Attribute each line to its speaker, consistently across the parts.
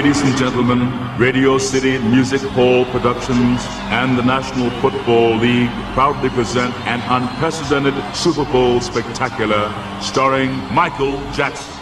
Speaker 1: Ladies and gentlemen, Radio City Music Hall Productions and the National Football League proudly present an unprecedented Super Bowl spectacular starring Michael Jackson.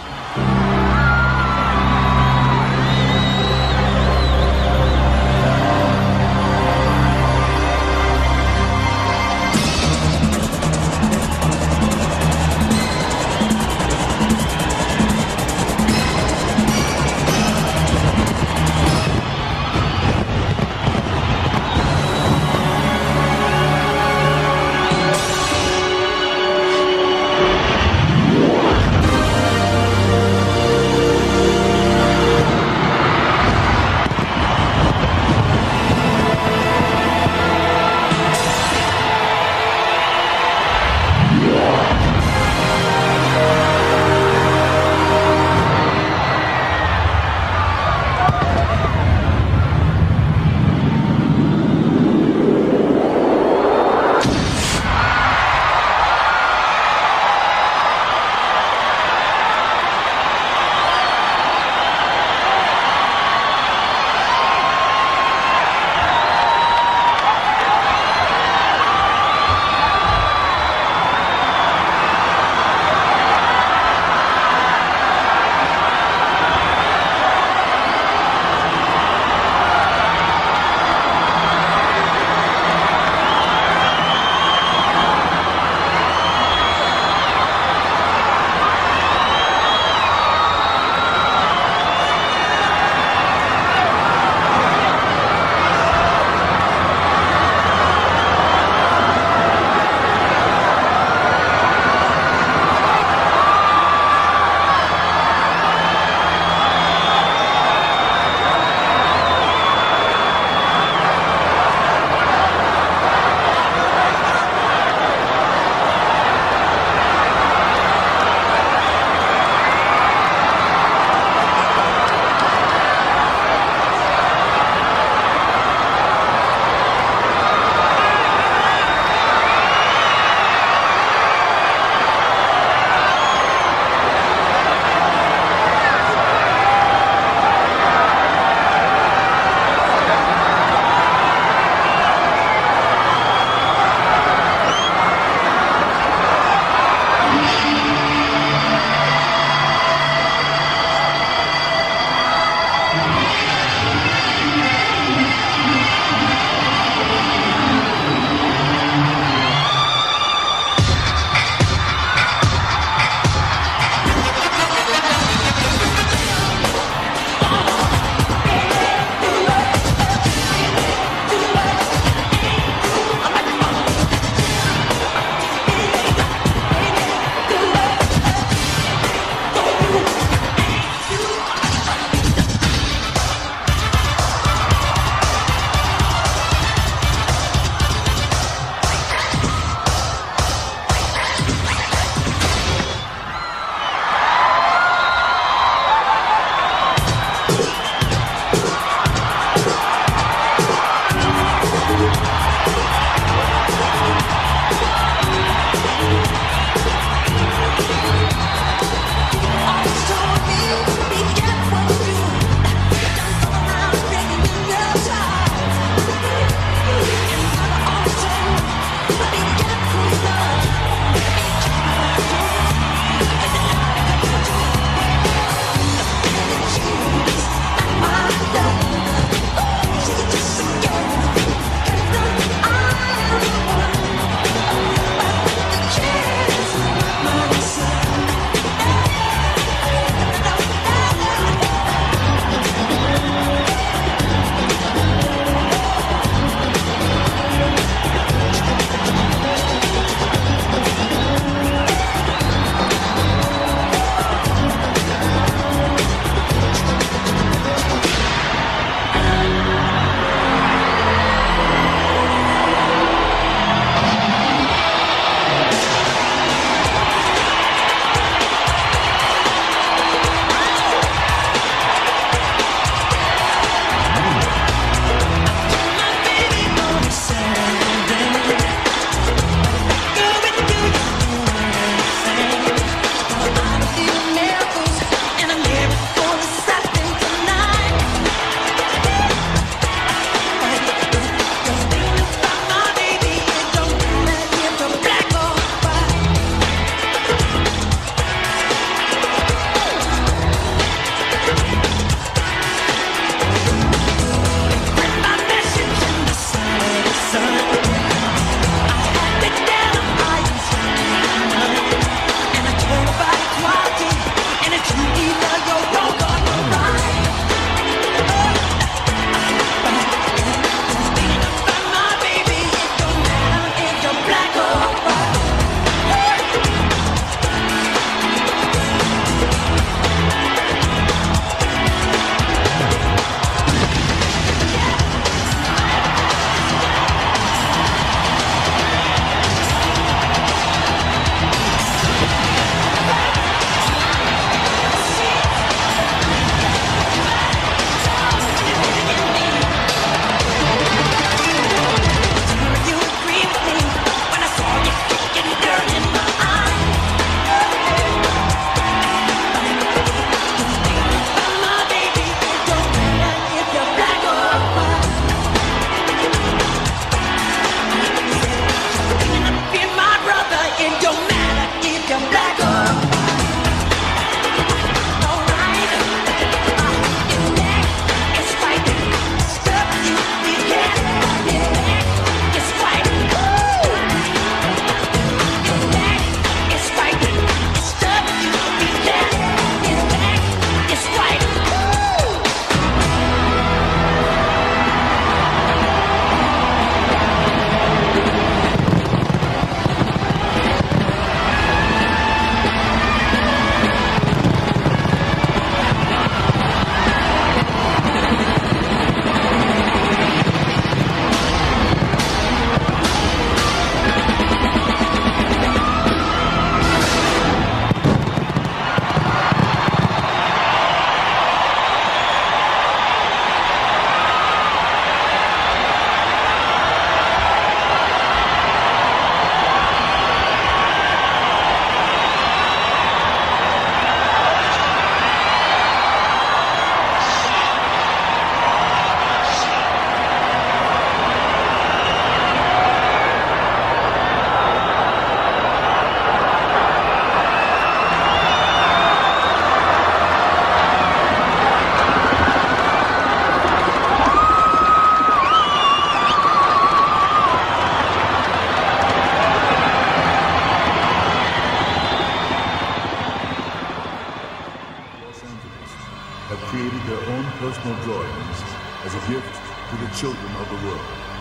Speaker 2: To the children of the world.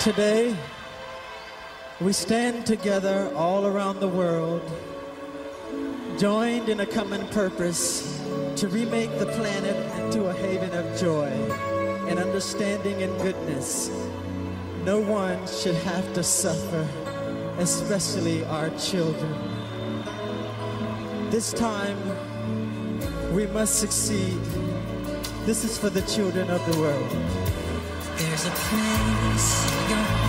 Speaker 3: Today, we stand together all around the world, joined in a common purpose to remake the planet into a haven of joy and understanding and goodness. No one should have to suffer, especially our children. This time, we must succeed. This is for the children of the world.
Speaker 4: There's a place